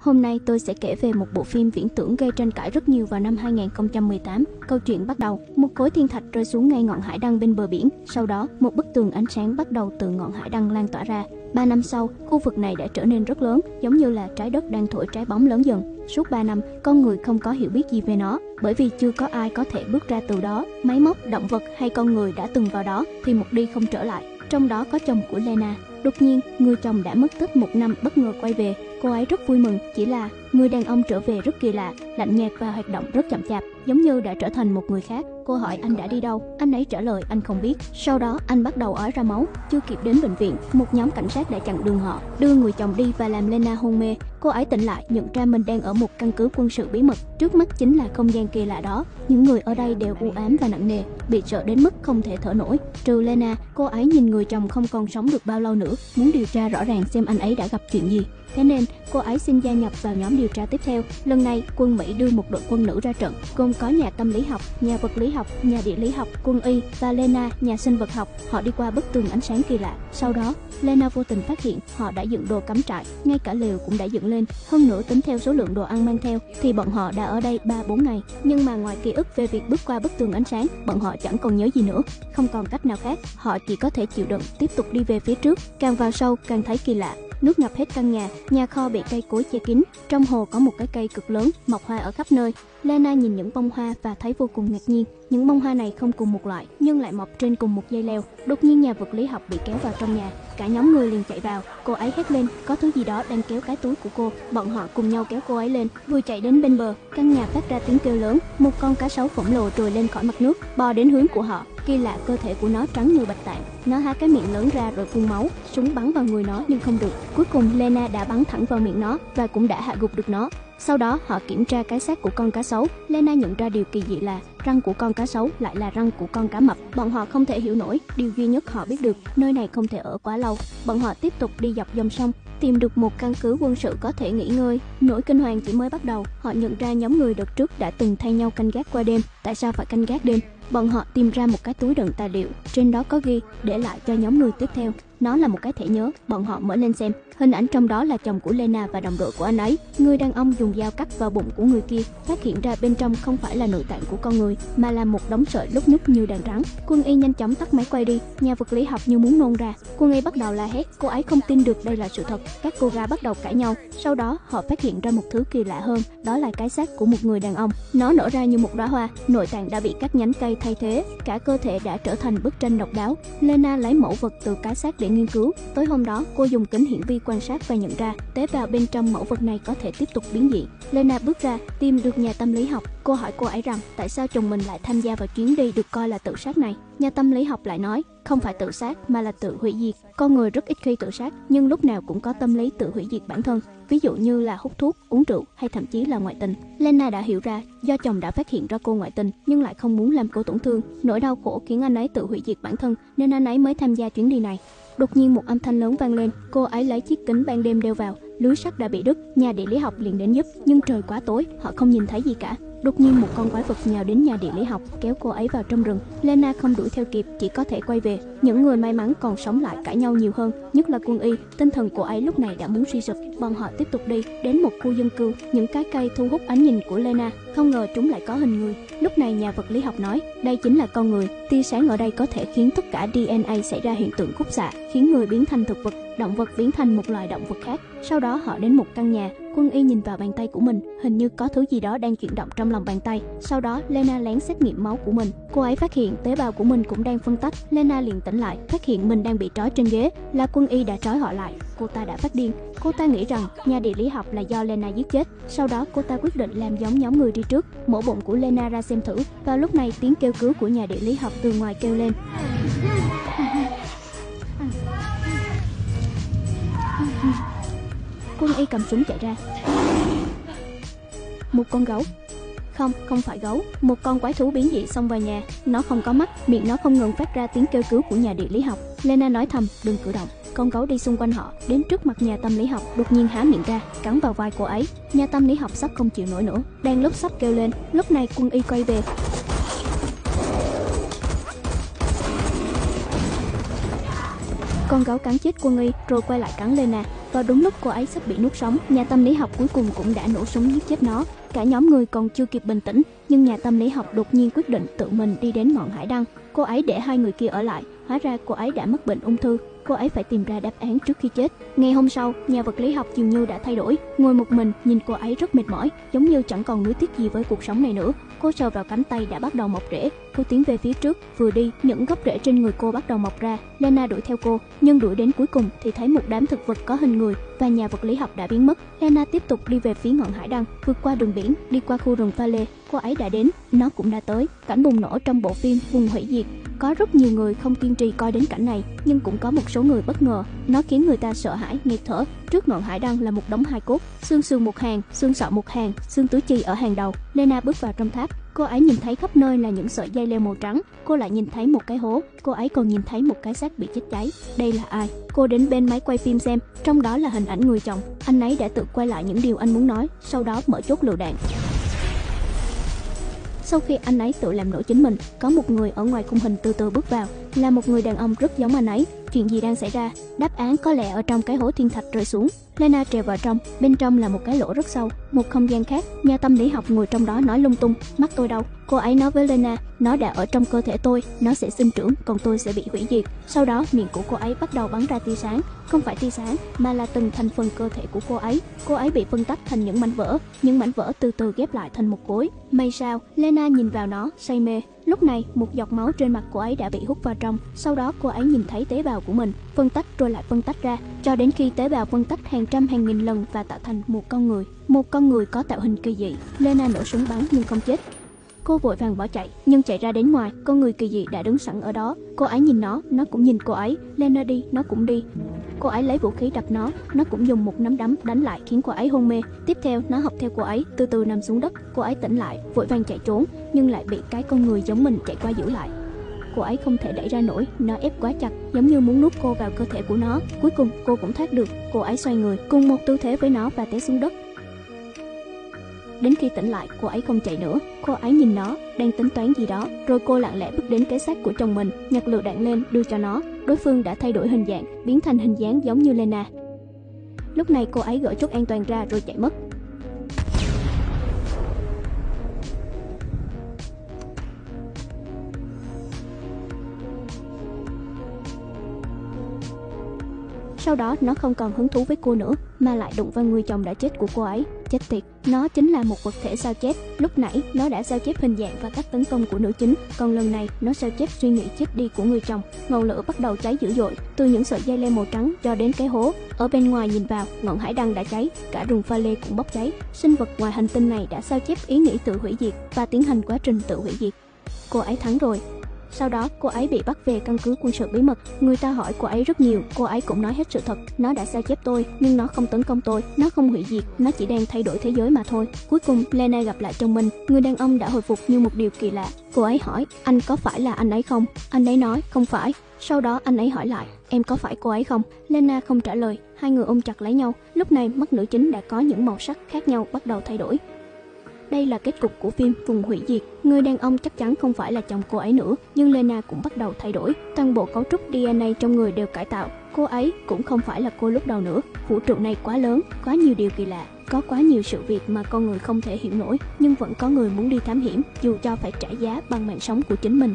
Hôm nay tôi sẽ kể về một bộ phim viễn tưởng gây tranh cãi rất nhiều vào năm 2018. Câu chuyện bắt đầu, một khối thiên thạch rơi xuống ngay ngọn hải đăng bên bờ biển. Sau đó, một bức tường ánh sáng bắt đầu từ ngọn hải đăng lan tỏa ra. Ba năm sau, khu vực này đã trở nên rất lớn, giống như là trái đất đang thổi trái bóng lớn dần. Suốt 3 năm, con người không có hiểu biết gì về nó, bởi vì chưa có ai có thể bước ra từ đó. Máy móc, động vật hay con người đã từng vào đó thì một đi không trở lại. Trong đó có chồng của Lena. Đột nhiên, người chồng đã mất tích một năm bất ngờ quay về. Cô ấy rất vui mừng, chỉ là người đàn ông trở về rất kỳ lạ, lạnh nhạt và hoạt động rất chậm chạp, giống như đã trở thành một người khác. Cô hỏi anh đã đi đâu, anh ấy trả lời anh không biết. Sau đó anh bắt đầu ói ra máu, chưa kịp đến bệnh viện, một nhóm cảnh sát đã chặn đường họ, đưa người chồng đi và làm Lena hôn mê. Cô ấy tỉnh lại, nhận ra mình đang ở một căn cứ quân sự bí mật. Trước mắt chính là không gian kỳ lạ đó. Những người ở đây đều u ám và nặng nề, bị sợ đến mức không thể thở nổi. Trừ Lena, cô ấy nhìn người chồng không còn sống được bao lâu nữa, muốn điều tra rõ ràng xem anh ấy đã gặp chuyện gì. Thế nên, cô ấy xin gia nhập vào nhóm điều tra tiếp theo. Lần này, quân Mỹ đưa một đội quân nữ ra trận, gồm có nhà tâm lý học, nhà vật lý học, nhà địa lý học, quân y và Lena, nhà sinh vật học. Họ đi qua bức tường ánh sáng kỳ lạ. Sau đó, Lena vô tình phát hiện họ đã dựng đồ cắm trại, ngay cả lều cũng đã dựng lên. Hơn nữa tính theo số lượng đồ ăn mang theo thì bọn họ đã ở đây 3-4 ngày. Nhưng mà ngoài ký ức về việc bước qua bức tường ánh sáng, bọn họ chẳng còn nhớ gì nữa. Không còn cách nào khác, họ chỉ có thể chịu đựng, tiếp tục đi về phía trước. Càng vào sâu càng thấy kỳ lạ, nước ngập hết căn nhà, nhà kho bị cây cối che kín. Trong hồ có một cái cây cực lớn, mọc hoa ở khắp nơi. Lena nhìn những bông hoa và thấy vô cùng ngạc nhiên. Những bông hoa này không cùng một loại, nhưng lại mọc trên cùng một dây leo. Đột nhiên nhà vật lý học bị kéo vào trong nhà. Cả nhóm người liền chạy vào. Cô ấy hét lên, có thứ gì đó đang kéo cái túi của cô. Bọn họ cùng nhau kéo cô ấy lên. Vừa chạy đến bên bờ, căn nhà phát ra tiếng kêu lớn. Một con cá sấu khổng lồ trồi lên khỏi mặt nước, bò đến hướng của họ. Kỳ lạ cơ thể của nó trắng như bạch tạng. Nó há cái miệng lớn ra rồi phun máu. Súng bắn vào người nó nhưng không được. Cuối cùng Lena đã bắn thẳng vào miệng nó và cũng đã hạ gục được nó. Sau đó họ kiểm tra cái xác của con cá sấu. Lena nhận ra điều kỳ dị là răng của con cá sấu lại là răng của con cá mập. Bọn họ không thể hiểu nổi, điều duy nhất họ biết được, nơi này không thể ở quá lâu. Bọn họ tiếp tục đi dọc dòng sông, tìm được một căn cứ quân sự có thể nghỉ ngơi. Nỗi kinh hoàng chỉ mới bắt đầu, họ nhận ra nhóm người đợt trước đã từng thay nhau canh gác qua đêm. Tại sao phải canh gác đêm? Bọn họ tìm ra một cái túi đựng tài liệu, trên đó có ghi để lại cho nhóm người tiếp theo. Nó là một cái thẻ nhớ, bọn họ mở lên xem. Hình ảnh trong đó là chồng của Lena và đồng đội của anh ấy. Người đàn ông dùng dao cắt vào bụng của người kia, phát hiện ra bên trong không phải là nội tạng của con người, mà là một đống sợi lúc nhúc như đàn rắn. Quân y nhanh chóng tắt máy quay đi, nhà vật lý học như muốn nôn ra. Quân y bắt đầu la hét, cô ấy không tin được đây là sự thật. Các cô gái bắt đầu cãi nhau. Sau đó họ phát hiện ra một thứ kỳ lạ hơn, đó là cái xác của một người đàn ông. Nó nở ra như một đóa hoa, nội tạng đã bị các nhánh cây thay thế, cả cơ thể đã trở thành bức tranh độc đáo. Lena lấy mẫu vật từ cái xác để nghiên cứu. Tối hôm đó, cô dùng kính hiển vi quan sát và nhận ra tế bào bên trong mẫu vật này có thể tiếp tục biến dị. Lena bước ra, tìm được nhà tâm lý học. Cô hỏi cô ấy rằng tại sao chồng mình lại tham gia vào chuyến đi được coi là tự sát này. Nhà tâm lý học lại nói, không phải tự sát mà là tự hủy diệt. Con người rất ít khi tự sát, nhưng lúc nào cũng có tâm lý tự hủy diệt bản thân, ví dụ như là hút thuốc, uống rượu hay thậm chí là ngoại tình. Lena đã hiểu ra, do chồng đã phát hiện ra cô ngoại tình nhưng lại không muốn làm cô tổn thương, nỗi đau khổ khiến anh ấy tự hủy diệt bản thân nên anh ấy mới tham gia chuyến đi này. Đột nhiên một âm thanh lớn vang lên, cô ấy lấy chiếc kính ban đêm đeo vào, lưới sắt đã bị đứt, nhà địa lý học liền đến giúp, nhưng trời quá tối, họ không nhìn thấy gì cả. Đột nhiên một con quái vật nhào đến nhà địa lý học, kéo cô ấy vào trong rừng. Lena không đuổi theo kịp, chỉ có thể quay về. Những người may mắn còn sống lại cãi nhau nhiều hơn, nhất là quân y. Tinh thần của ấy lúc này đã muốn suy sụp. Bọn họ tiếp tục đi đến một khu dân cư. Những cái cây thu hút ánh nhìn của Lena. Không ngờ chúng lại có hình người. Lúc này nhà vật lý học nói, đây chính là con người. Tia sáng ở đây có thể khiến tất cả DNA xảy ra hiện tượng khúc xạ, khiến người biến thành thực vật, động vật biến thành một loài động vật khác. Sau đó họ đến một căn nhà, quân y nhìn vào bàn tay của mình, hình như có thứ gì đó đang chuyển động trong lòng bàn tay. Sau đó Lena lén xét nghiệm máu của mình. Cô ấy phát hiện tế bào của mình cũng đang phân tách. Lena liền tỉnh lại, phát hiện mình đang bị trói trên ghế. Là quân y đã trói họ lại. Cô ta đã phát điên. Cô ta nghĩ rằng nhà địa lý học là do Lena giết chết. Sau đó cô ta quyết định làm giống nhóm người đi trước, mổ bụng của Lena ra xem thử. Vào lúc này tiếng kêu cứu của nhà địa lý học từ ngoài kêu lên. Quân y cầm súng chạy ra. Một con gấu. Không, không phải gấu. Một con quái thú biến dị xông vào nhà. Nó không có mắt, miệng nó không ngừng phát ra tiếng kêu cứu của nhà địa lý học. Lena nói thầm, đừng cử động con gấu đi xung quanh họ đến trước mặt nhà tâm lý học đột nhiên há miệng ra cắn vào vai cô ấy nhà tâm lý học sắp không chịu nổi nữa đang lúc sắp kêu lên lúc này quân y quay về con gấu cắn chết quân y rồi quay lại cắn Lena. và đúng lúc cô ấy sắp bị nuốt sống, nhà tâm lý học cuối cùng cũng đã nổ súng giết chết nó. Cả nhóm người còn chưa kịp bình tĩnh, nhưng nhà tâm lý học đột nhiên quyết định tự mình đi đến ngọn hải đăng. Cô ấy để hai người kia ở lại, hóa ra cô ấy đã mắc bệnh ung thư cô ấy phải tìm ra đáp án trước khi chết. Ngày hôm sau, nhà vật lý học chiều như đã thay đổi. Ngồi một mình, nhìn cô ấy rất mệt mỏi, giống như chẳng còn nuối tiếc gì với cuộc sống này nữa. Cô sờ vào cánh tay đã bắt đầu mọc rễ. Cô tiến về phía trước, vừa đi, những gốc rễ trên người cô bắt đầu mọc ra. Lena đuổi theo cô, nhưng đuổi đến cuối cùng thì thấy một đám thực vật có hình người và nhà vật lý học đã biến mất. Lena tiếp tục đi về phía ngọn hải đăng, vượt qua đường biển, đi qua khu rừng pha lê. Cô ấy đã đến, nó cũng đã tới. Cảnh bùng nổ trong bộ phim Vùng hủy diệt có rất nhiều người không kiên trì coi đến cảnh này, nhưng cũng có một số người bất ngờ. Nó khiến người ta sợ hãi, nghẹt thở. Trước ngọn hải đăng là một đống hài cốt, xương sườn một hàng, xương sọ một hàng, xương tứ chi ở hàng đầu. Lena bước vào trong tháp. Cô ấy nhìn thấy khắp nơi là những sợi dây leo màu trắng. Cô lại nhìn thấy một cái hố. Cô ấy còn nhìn thấy một cái xác bị chết cháy. Đây là ai? Cô đến bên máy quay phim xem. Trong đó là hình ảnh người chồng. Anh ấy đã tự quay lại những điều anh muốn nói. Sau đó mở chốt lựu đạn. Sau khi anh ấy tự làm nổ chính mình, có một người ở ngoài khung hình từ từ bước vào, là một người đàn ông rất giống anh ấy. Chuyện gì đang xảy ra? Đáp án có lẽ ở trong cái hố thiên thạch rơi xuống. Lena trèo vào trong, bên trong là một cái lỗ rất sâu, một không gian khác. Nhà tâm lý học ngồi trong đó nói lung tung, mắt tôi đâu? Cô ấy nói với Lena, nó đã ở trong cơ thể tôi, nó sẽ sinh trưởng, còn tôi sẽ bị hủy diệt. Sau đó miệng của cô ấy bắt đầu bắn ra tia sáng, không phải tia sáng mà là từng thành phần cơ thể của cô ấy. Cô ấy bị phân tách thành những mảnh vỡ, những mảnh vỡ từ từ ghép lại thành một khối. May sao, Lena nhìn vào nó, say mê. Lúc này, một giọt máu trên mặt cô ấy đã bị hút vào trong, sau đó cô ấy nhìn thấy tế bào của mình, phân tách rồi lại phân tách ra, cho đến khi tế bào phân tách hàng trăm hàng nghìn lần và tạo thành một con người. Một con người có tạo hình kỳ dị. Lena nổ súng bắn nhưng không chết. Cô vội vàng bỏ chạy, nhưng chạy ra đến ngoài, con người kỳ dị đã đứng sẵn ở đó. Cô ấy nhìn nó, nó cũng nhìn cô ấy. Lena đi, nó cũng đi. Cô ấy lấy vũ khí đập nó, nó cũng dùng một nắm đấm đánh lại khiến cô ấy hôn mê. Tiếp theo, nó học theo cô ấy, từ từ nằm xuống đất. Cô ấy tỉnh lại, vội vàng chạy trốn, nhưng lại bị cái con người giống mình chạy qua giữ lại. Cô ấy không thể đẩy ra nổi, nó ép quá chặt, giống như muốn nuốt cô vào cơ thể của nó. Cuối cùng, cô cũng thoát được. Cô ấy xoay người, cùng một tư thế với nó và té xuống đất. Đến khi tỉnh lại, cô ấy không chạy nữa. Cô ấy nhìn nó, đang tính toán gì đó. Rồi cô lặng lẽ bước đến cái xác của chồng mình, nhặt lựu đạn lên, đưa cho nó. Đối phương đã thay đổi hình dạng, biến thành hình dáng giống như Lena. Lúc này cô ấy gỡ chốt an toàn ra rồi chạy mất. Sau đó nó không còn hứng thú với cô nữa mà lại đụng vào người chồng đã chết của cô ấy. Chết tiệt, nó chính là một vật thể sao chép. Lúc nãy nó đã sao chép hình dạng và cách tấn công của nữ chính, còn lần này nó sao chép suy nghĩ chết đi của người chồng. Ngọn lửa bắt đầu cháy dữ dội, từ những sợi dây leo màu trắng cho đến cái hố. Ở bên ngoài nhìn vào, ngọn hải đăng đã cháy, cả rừng pha lê cũng bốc cháy. Sinh vật ngoài hành tinh này đã sao chép ý nghĩ tự hủy diệt và tiến hành quá trình tự hủy diệt. Cô ấy thắng rồi, sau đó, cô ấy bị bắt về căn cứ quân sự bí mật. Người ta hỏi cô ấy rất nhiều, cô ấy cũng nói hết sự thật. Nó đã sao chép tôi, nhưng nó không tấn công tôi, nó không hủy diệt, nó chỉ đang thay đổi thế giới mà thôi. Cuối cùng, Lena gặp lại chồng mình, người đàn ông đã hồi phục như một điều kỳ lạ. Cô ấy hỏi, anh có phải là anh ấy không? Anh ấy nói, không phải. Sau đó anh ấy hỏi lại, em có phải cô ấy không? Lena không trả lời, hai người ôm chặt lấy nhau. Lúc này mắt nữ chính đã có những màu sắc khác nhau bắt đầu thay đổi. Đây là kết cục của phim Vùng hủy diệt. Người đàn ông chắc chắn không phải là chồng cô ấy nữa, nhưng Lena cũng bắt đầu thay đổi. Toàn bộ cấu trúc DNA trong người đều cải tạo. Cô ấy cũng không phải là cô lúc đầu nữa. Vũ trụ này quá lớn, quá nhiều điều kỳ lạ. Có quá nhiều sự việc mà con người không thể hiểu nổi, nhưng vẫn có người muốn đi thám hiểm, dù cho phải trả giá bằng mạng sống của chính mình.